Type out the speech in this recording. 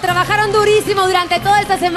trabajaron durísimo durante toda esta semana.